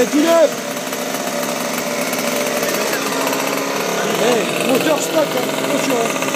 Eh, dis-le Eh, moteur stock, hein. attention. hein.